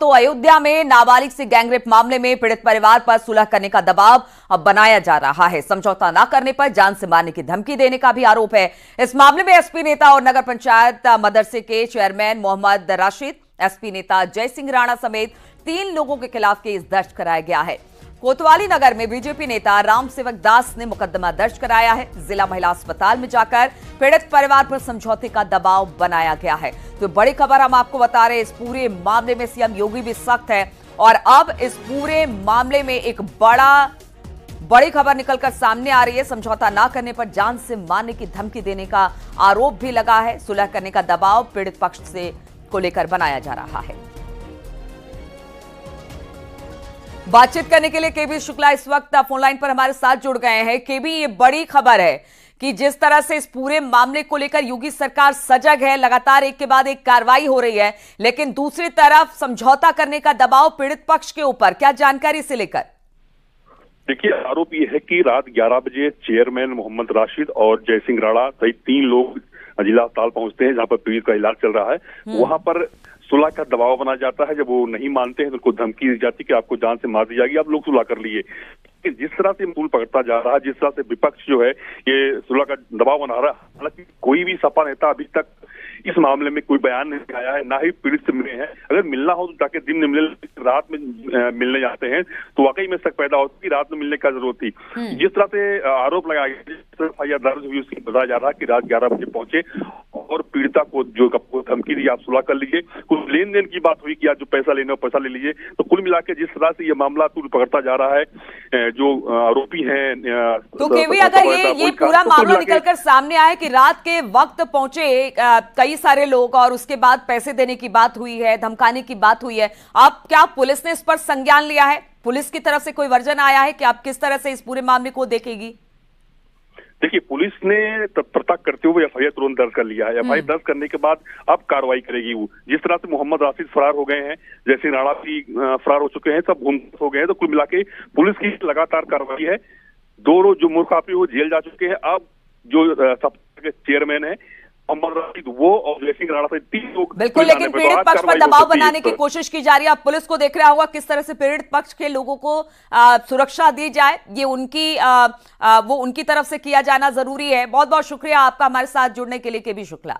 तो अयोध्या में नाबालिग से गैंगरेप मामले में पीड़ित परिवार पर सुलह करने का दबाव अब बनाया जा रहा है। समझौता न करने पर जान से मारने की धमकी देने का भी आरोप है। इस मामले में एसपी नेता और नगर पंचायत मदरसे के चेयरमैन मोहम्मद राशिद, एसपी नेता जय सिंह राणा समेत तीन लोगों के खिलाफ केस दर्ज कराया गया है। कोतवाली नगर में बीजेपी नेता राम सेवक दास ने मुकदमा दर्ज कराया है। जिला महिला अस्पताल में जाकर पीड़ित परिवार पर समझौते का दबाव बनाया गया है। तो बड़ी खबर हम आपको बता रहे इस पूरे मामले में सीएम योगी भी सख्त है और अब इस पूरे मामले में एक बड़ा, बड़ी खबर निकलकर सामने आ रही है। समझौता ना करने पर जान से मारने की धमकी देने का आरोप भी लगा है। सुलह करने का दबाव पीड़ित पक्ष से को लेकर बनाया जा रहा है। बातचीत करने के लिए केबी शुक्ला इस वक्त फोनलाइन पर हमारे साथ जुड़ गए हैं। केबी ये बड़ी खबर है कि जिस तरह से इस पूरे मामले को लेकर योगी सरकार सजग है लगातार एक के बाद एक कार्रवाई हो रही है लेकिन दूसरी तरफ़ समझौता करने का दबाव पीड़ित पक्ष के ऊपर। क्या जानकारी से लेकर? देखिए आरोप यह है कि रात 11 बजे चेयरमैन मोहम्मद राशिद और जयसिंह राणा सहित तीन लोग जिला अस्पताल पहुँचते हैं जहाँ पर पीड़ित का इलाज चल रहा है। वहाँ पर सुलह का दबाव बना जाता है। जब वो नहीं मानते हैं तो उनको धमकी दी जाती है कि आपको जान से मार दी जाएगी। आप लोग सुलह कर लिए। जिस तरह से मूल पकड़ता जा रहा है जिस तरह से विपक्ष जो है ये सुलह का दबाव बना रहा है हालाँकि कोई भी सपा नेता अभी तक इस मामले में कोई बयान नहीं आया है ना ही पीड़ित से मिले हैं। अगर मिलना हो तो जाके दिन में मिले रात में मिलने जाते हैं तो वाकई में शक पैदा होती है रात में मिलने का ज़रूरत थी। जिस तरह से आरोप लगाया गया एफ़ आई आर दर्ज हुई उसकी बताया जा रहा है कि रात ग्यारह बजे पहुँचे। और पीड़िता को जो धमकी दी आप सुलह कर लीजिए। कुछ लेन देन की बात हुई कि आप जो पैसा लेने पैसा ले लीजिए तो कुल मिला के जिस तरह से ये मामला तुल पकड़ता जा रहा है जो आरोपी हैं तो केवी अगर ये ये पूरा तो मामला निकलकर सामने आया कि रात के वक्त पहुँचे कई सारे लोग और उसके बाद पैसे देने की बात हुई है धमकाने की बात हुई है। आप क्या पुलिस ने इस पर संज्ञान लिया है? पुलिस की तरफ़ से कोई वर्जन आया है कि आप किस तरह से इस पूरे मामले को देखेगी? देखिए पुलिस ने तत्परता करते हुए एफआईआर तुरंत दर्ज कर लिया है। एफ़ हम्म। दर्ज करने के बाद अब कार्रवाई करेगी वो। जिस तरह से मोहम्मद राशिद फरार हो गए हैं जैसे राणा भी फरार हो चुके हैं सब घूम हो गए हैं तो कुल मिला के पुलिस की लगातार कार्रवाई है। दो रोज जो मूर्ख आरोपी वो जेल जा चुके हैं। अब जो सप्ताह के चेयरमैन है वो और जयसिंह राणा तीन लोग बिल्कुल लेकिन पीड़ित पक्ष पर दबाव बनाने की कोशिश की जा रही है। अब पुलिस को देख रहा होगा किस तरह से पीड़ित पक्ष के लोगों को आ, सुरक्षा दी जाए। ये उनकी आ, आ, वो उनकी तरफ़ से किया जाना ज़रूरी है। बहुत बहुत शुक्रिया आपका हमारे साथ जुड़ने के लिए। के भी शुक्ला।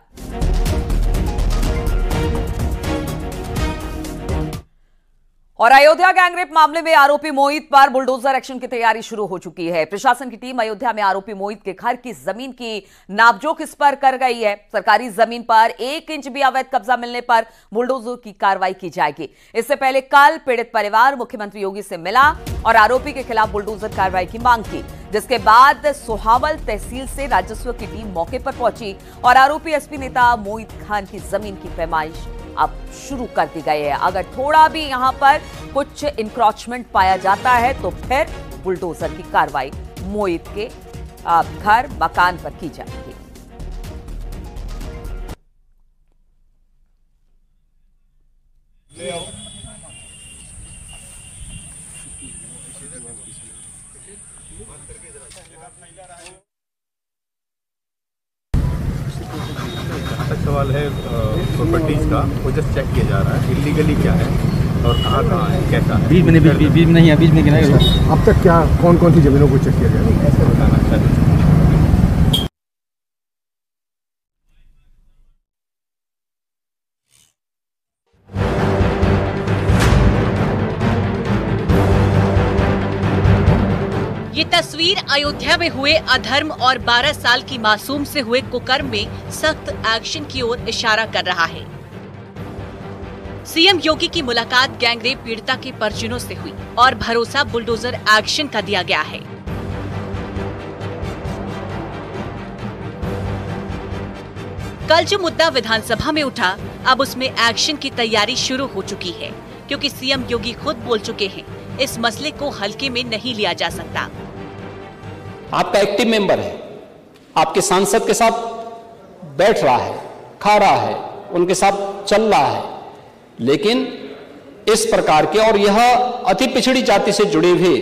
और अयोध्या गैंगरेप मामले में आरोपी मोहित पर बुलडोजर एक्शन की तैयारी शुरू हो चुकी है। प्रशासन की टीम अयोध्या में आरोपी मोहित के घर की ज़मीन की नापजोक इस पर कर गई है। सरकारी ज़मीन पर एक इंच भी अवैध कब्जा मिलने पर बुलडोजर की कार्रवाई की जाएगी। इससे पहले कल पीड़ित परिवार मुख्यमंत्री योगी से मिला और आरोपी के खिलाफ बुलडोजर कार्रवाई की मांग की, जिसके बाद सोहावल तहसील से राजस्व की टीम मौके पर पहुँची और आरोपी एसपी नेता मोहित खान की ज़मीन की पैमाइश अब शुरू कर दी गई है। अगर थोड़ा भी यहाँ पर कुछ इंक्रोचमेंट पाया जाता है तो फिर बुलडोजर की कार्रवाई मोहित के घर, मकान पर की जाएगी। प्रॉपर्टीज़ का वो जस्ट चेक किया जा रहा है इलीगली क्या है और कहाँ कहाँ है कैसा है। बीच में बीच बीच में नहीं है बीच में गिरा अब तक क्या कौन कौन सी ज़मीनों को चेक किया गया? ये तस्वीर अयोध्या में हुए अधर्म और 12 साल की मासूम से हुए कुकर्म में सख्त एक्शन की ओर इशारा कर रहा है। सीएम योगी की मुलाकात गैंगरेप पीड़िता के परिजनों से हुई और भरोसा बुलडोजर एक्शन का दिया गया है। कल जो मुद्दा विधानसभा में उठा, अब उसमें एक्शन की तैयारी शुरू हो चुकी है, क्योंकि सीएम योगी खुद बोल चुके हैं, इस मसले को हल्के में नहीं लिया जा सकता। आपका एक्टिव मेंबर है। आपके सांसद के साथ बैठ रहा है, खा रहा है, उनके साथ चल रहा है। लेकिन इस प्रकार के और यह अति पिछड़ी जाति से जुड़े हुए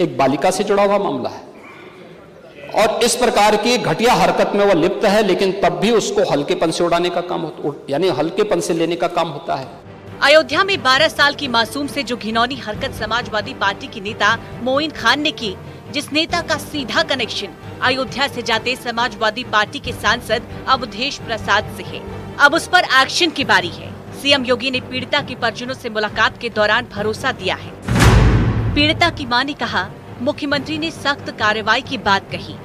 एक बालिका से जुड़ा हुआ मामला है। और इस प्रकार की घटिया हरकत में वह लिप्त है, लेकिन तब भी उसको हल्केपन से उड़ाने का काम होता, यानी हल्केपन से लेने का काम होता है। अयोध्या में 12 साल की मासूम से जो घिनौनी हरकत समाजवादी पार्टी के नेता मोइन खान ने की जिस नेता का सीधा कनेक्शन अयोध्या से जाते समाजवादी पार्टी के सांसद अवधेश प्रसाद से है। अब उस पर एक्शन की बारी है। सीएम योगी ने पीड़िता के परिजनों से मुलाकात के दौरान भरोसा दिया है। पीड़िता की माँ ने कहा, मुख्यमंत्री ने सख्त कार्रवाई की बात कही।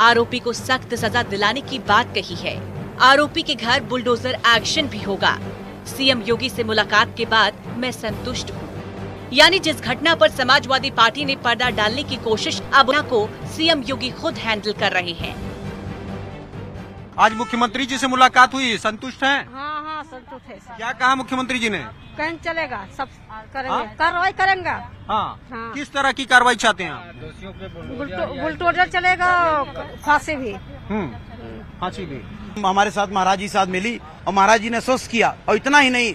आरोपी को सख्त सजा दिलाने की बात कही है। आरोपी के घर बुलडोजर एक्शन भी होगा। सीएम योगी से मुलाकात के बाद मैं संतुष्ट हूँ। यानी जिस घटना पर समाजवादी पार्टी ने पर्दा डालने की कोशिश अब को सीएम योगी खुद हैंडल कर रहे हैं। आज मुख्यमंत्री जी से मुलाकात हुई संतुष्ट हैं? हाँ हाँ संतुष्ट है सब क्या कहा मुख्यमंत्री जी ने? कहीं चलेगा सब करेंगे। हाँ? कार्रवाई करेंगे। हाँ, हाँ। किस तरह की कार्रवाई चाहते हैं आप? बुलडोजर चलेगा फांसी भी। हम्म, फांसी भी। हमारे साथ महाराज जी साथ मिली और महाराज जी ने स्वस्थ किया और इतना ही नहीं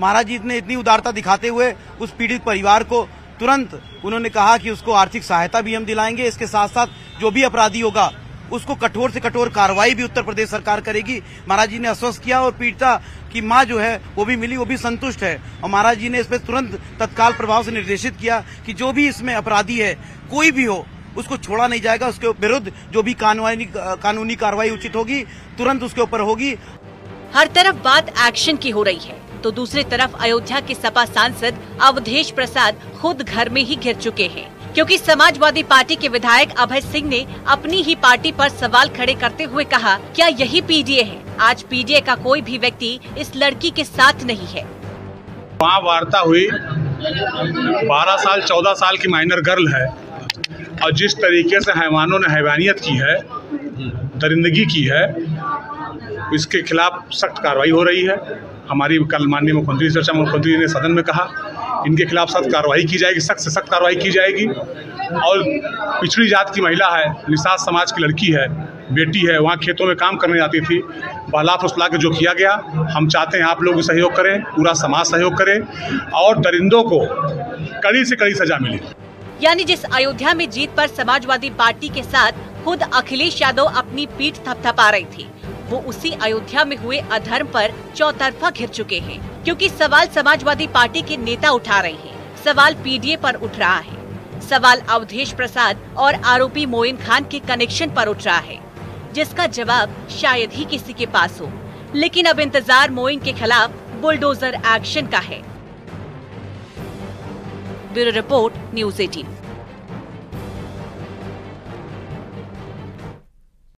महाराज जी ने इतनी उदारता दिखाते हुए उस पीड़ित परिवार को तुरंत उन्होंने कहा कि उसको आर्थिक सहायता भी हम दिलाएँगे, इसके साथ साथ जो भी अपराधी होगा, उसको कठोर से कठोर कार्रवाई भी उत्तर प्रदेश सरकार करेगी। महाराज जी ने आश्वस्त किया और पीड़िता की माँ जो है, वो भी मिली, वो भी संतुष्ट है। और महाराज जी ने इस पर तुरंत तत्काल प्रभाव से निर्देशित किया कि जो भी इसमें अपराधी है, कोई भी हो, उसको छोड़ा नहीं जाएगा, उसके विरुद्ध जो भी कानूनी कानूनी कार्रवाई उचित होगी, तुरंत उसके ऊपर होगी। हर तरफ़ बात एक्शन की हो रही है। तो दूसरी तरफ़ अयोध्या के सपा सांसद अवधेश प्रसाद खुद घर में ही घिर चुके हैं। क्योंकि समाजवादी पार्टी के विधायक अभय सिंह ने अपनी ही पार्टी पर सवाल खड़े करते हुए कहा, क्या यही पीडीए है? आज पीडीए का कोई भी व्यक्ति इस लड़की के साथ नहीं है। वहाँ वार्ता हुई। बारह साल, चौदह साल की माइनर गर्ल है। और जिस तरीके से हैवानों ने हैवानियत की है, दरिंदगी की है, इसके खिलाफ सख्त कार्रवाई हो रही है। हमारी कल माननीय मुख्यमंत्री चर्चा, मुख्यमंत्री जी ने सदन में कहा, इनके खिलाफ सख्त कार्रवाई की जाएगी, सख्त से सख्त कार्रवाई की जाएगी। और पिछड़ी जात की महिला है निषाद समाज की लड़की है, बेटी है, वहाँ खेतों में काम करने जाती थी बहला फुसला के जो किया गया, हम चाहते हैं आप लोग सहयोग करें, पूरा समाज सहयोग करे, और दरिंदों को कड़ी से कड़ी सजा मिले। यानी जिस अयोध्या में जीत पर समाजवादी पार्टी के साथ खुद अखिलेश यादव अपनी पीठ थपथपा रही थी। वो उसी अयोध्या में हुए अधर्म पर चौतरफा घिर चुके हैं, क्योंकि सवाल समाजवादी पार्टी के नेता उठा रहे हैं, सवाल पीडीए पर उठ रहा है। सवाल अवधेश प्रसाद और आरोपी मोइन खान के कनेक्शन पर उठ रहा है, जिसका जवाब शायद ही किसी के पास हो। लेकिन अब इंतज़ार मोइन के खिलाफ बुलडोजर एक्शन का है। Bureau report, news eighteen.